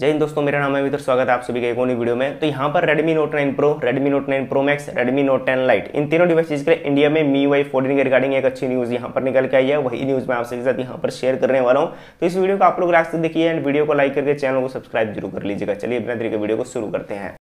जय हिंद दोस्तों मेरा नाम है मित्र स्वागत है आप सभी का एक और वीडियो में। तो यहाँ पर Redmi Note 9 Pro, Redmi Note 9 Pro Max, Redmi Note 10 Lite इन तीनों डिवाइसेज के लिए इंडिया में मी वाई 14 के रिगार्डिंग एक अच्छी न्यूज़ यहाँ पर निकल के आई है। वही न्यूज़ मैं आपसे साथ यहाँ पर शेयर करने वाला हूँ। तो इस वीडियो को आप लोग रास्ते देखिए एंड वीडियो को लाइक करके चैनल को सब्सक्राइब ज़रूर कर लीजिएगा। चलिए अपने तरीके वीडियो को शुरू करते हैं।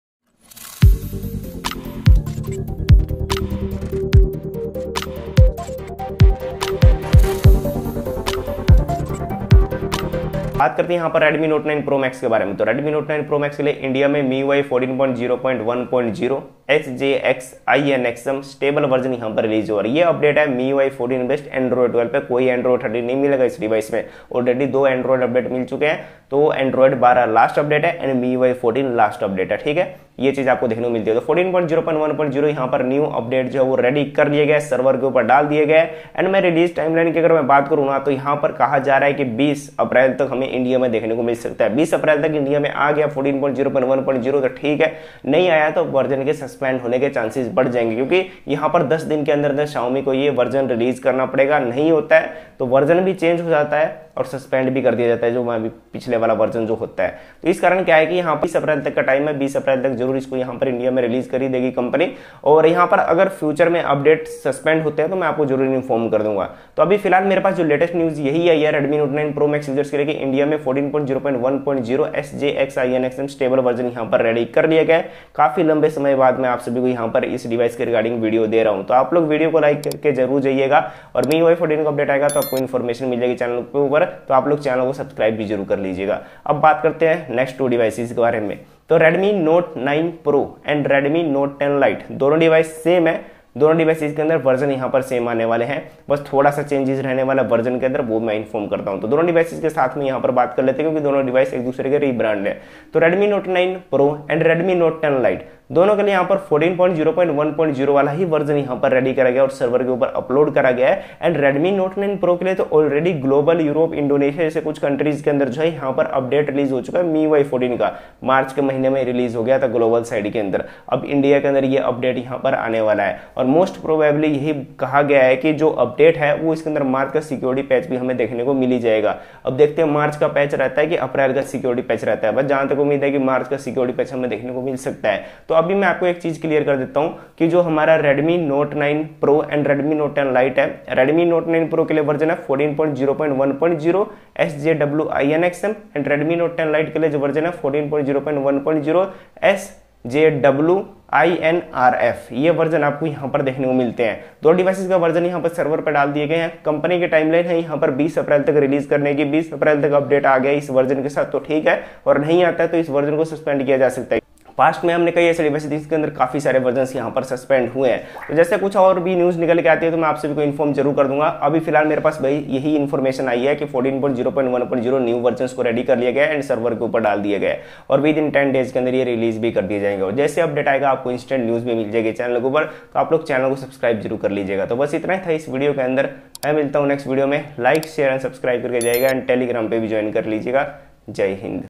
बात करते हैं यहाँ पर Redmi Note 9 Pro Max के बारे में। तो Redmi Note 9 Pro Max के लिए इंडिया में MIUI 14.0.1.0 SJX INXM stable version यहाँ पर रिलीज़ हो रही है। अपडेट है MIUI 14 बेस्ट एंड्रॉइड 12 पे। कोई एंड्रॉइड 13 नहीं मिलेगा इस डिवाइस में। ऑलरेडी दो एंड्रॉइड अपडेट मिल चुके हैं। तो एंड्रॉइड 12 लास्ट अपडेट है एंड MIUI 14 लास्ट अपडेट है। ठीक है? ये चीज़ आपको देखने को मिलती है। तो 14.0.1.0 यहाँ पर न्यू अपडेट जो है वो रेडी कर लिए गए सर्वर के ऊपर डाल दिए गए। एंड मैं रिलीज़ टाइमलाइन की अगर मैं बात करूँ ना तो यहाँ पर कहा जा रहा है कि 20 अप्रैल तक हमें इंडिया में देखने को मिल सकता है। 20 अप्रैल तक इंडिया में आ गया 14.0.1.0 तो ठीक है। नहीं आया तो वर्जन के सस्पेंड होने के चांसेस बढ़ जाएँगे, क्योंकि यहाँ पर दस दिन के अंदर अंदर शाओमी को ये वर्जन रिलीज़ करना पड़ेगा, नहीं होता है तो वर्जन भी चेंज हो जाता है और सस्पेंड भी कर दिया जाता है, जो पिछले वाला वर्जन जो होता है। तो इस कारण क्या है कि यहाँ बीस अप्रैल तक का टाइम है, बीस अप्रैल तक ज़रूर इसको यहाँ पर इंडिया में रिलीज़ कर ही देगी कंपनी और यहाँ पर अगर फ्यूचर में अपडेट सस्पेंड होते हैं तो मैं आपको ज़रूर इन्फॉर्म कर दूँगा। तो अभी फ़िलहाल मेरे पास जो लेटेस्ट न्यूज़ यही है Redmi Note nine Pro Max users के लिए इंडिया में fourteen point zero point one point zero S J X I N X M stable version यहाँ पर रेडी कर लिया गया है। काफ़ी लंबे समय बाद मैं आप सभी को यहाँ पर इस डिवाइस के रिगार्डिंग वीडियो दे रहा हूँ। तो आप लोग वीडियो को लाइक करके ज़रूर जाइएगा और मी वाई फोर्टीन का अपडेट आएगा तो आपको इन्फॉर्मेशन मिल जाएगी चैनल के ऊपर। तो आप लोग चैनल को सब्सक्राइब भी ज़रूर कर लीजिएगा। अब बात करते हैं नेक्स्ट टू डिवाइसेस के बारे में। तो Redmi Note 9 Pro and Redmi Note 10 Lite दोनों डिवाइस सेम है। दोनों डिवाइसेज के अंदर वर्जन यहाँ पर सेम आने वाले हैं। बस थोड़ा सा चेंजेस रहने वाला वर्जन के अंदर, वो मैं इन्फॉर्म करता हूँ। तो दोनों डिवाइसेज के साथ में यहाँ पर बात कर लेते हैं, क्योंकि दोनों डिवाइस एक दूसरे के रीब्रांड है। तो Redmi Note nine Pro and Redmi Note 10 Lite दोनों के लिए यहाँ पर 14.0.1.0 वाला ही वर्जन यहाँ पर रेडी करा गया और सर्वर के ऊपर अपलोड करा गया है। एंड Redmi Note 9 Pro के लिए तो ऑलरेडी ग्लोबल यूरोप इंडोनेशिया जैसे कुछ कंट्रीज़ के अंदर जो है यहाँ पर अपडेट रिलीज़ हो चुका है मी वाई फोर्टीन का। मार्च के महीने में रिलीज़ हो गया था ग्लोबल साइड के अंदर। अब इंडिया के अंदर ये अपडेट यहाँ पर आने वाला है। और मोस्ट प्रोबेबली यही कहा गया है कि जो अपडेट है वो इसके अंदर मार्च का सिक्योरिटी पैच भी हमें देखने को मिली जाएगा। अब देखते हैं मार्च का पैच रहता है कि अप्रैल का सिक्योरिटी पैच रहता है। बस जहाँ तक उम्मीद है कि मार्च का सिक्योरिटी पैच हमें देखने को मिल सकता है। तो अभी मैं आपको एक चीज़ क्लियर कर देता हूँ कि जो हमारा Redmi Note 9 Pro and Redmi Note 10 Lite है। Redmi Note 9 Pro के लिए वर्जन है 14.0.1.0 SJWINXM and Redmi Note 10 Lite के लिए जो वर्जन है 14.0.1.0 SJW I N R F ये वर्जन आपको यहाँ पर देखने को मिलते हैं। दो डिवाइसेस का वर्जन यहाँ पर सर्वर पर डाल दिए गए हैं। कंपनी के टाइमलाइन है यहाँ पर 20 अप्रैल तक रिलीज़ करने की। 20 अप्रैल तक अपडेट आ गया इस वर्जन के साथ तो ठीक है। और नहीं आता है तो इस वर्जन को सस्पेंड किया जा सकता है। पास्ट में हमने कई ऐसे डिवाइस जिसके अंदर काफ़ी सारे वर्जन यहाँ पर सस्पेंड हुए हैं। तो जैसे कुछ और भी न्यूज़ निकल के आती है तो मैं आप सभी को इन्फॉर्म ज़रूर कर दूँगा। अभी फ़िलहाल मेरे पास भाई यही इन्फॉर्मेशन आई है कि 14.0.1.0 न्यू वर्जन को रेडी कर लिया गया एंड सर्वर के ऊपर डाल दिया गया और विद इन टेन डेज़ के अंदर ये रिलीज़ भी कर दिए जाएँगे। और जैसे अपडेट आएगा, आपको इंस्टेंट न्यूज़ भी मिल जाएगी चैनल के ऊपर तो आप लोग चैनल को सब्सक्राइब ज़रूर कर लीजिएगा। तो बस इतना ही था इस वीडियो के अंदर। मैं मिलता हूँ नेक्स्ट वीडियो में। लाइक शेयर एंड सब्सक्राइब करके जाएगा एंड टेलीग्राम पर भी ज्वाइन कर लीजिएगा। जय हिंद।